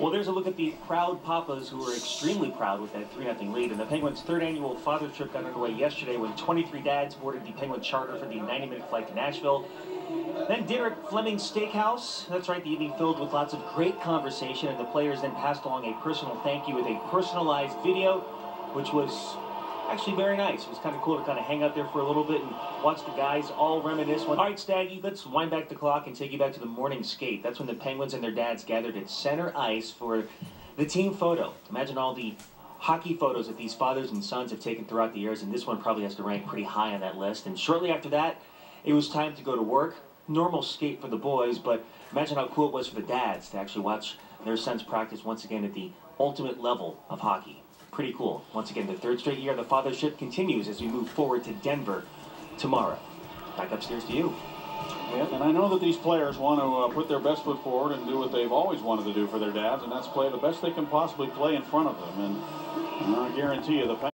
Well, there's a look at the proud papas who were extremely proud with that 3 0 lead. And the Penguins' third annual Father's Trip got underway yesterday when 23 dads boarded the Penguin charter for the 90 minute flight to Nashville. Then dinner at Fleming's Steakhouse. That's right, the evening filled with lots of great conversation. And the players then passed along a personal thank you with a personalized video, which was actually very nice. It was kind of cool to kind of hang out there for a little bit and watch the guys all reminisce. All right, Steigy, let's wind back the clock and take you back to the morning skate. That's when the Penguins and their dads gathered at center ice for the team photo. Imagine all the hockey photos that these fathers and sons have taken throughout the years, and this one probably has to rank pretty high on that list. And shortly after that, it was time to go to work. Normal skate for the boys, but imagine how cool it was for the dads to actually watch their sons practice once again at the ultimate level of hockey pretty cool. Once again, the third straight year the fathership continues as we move forward to Denver tomorrow. Back upstairs to you. Yeah, and I know that these players want to uh, put their best foot forward and do what they've always wanted to do for their dads, and that's play the best they can possibly play in front of them. And I guarantee you, the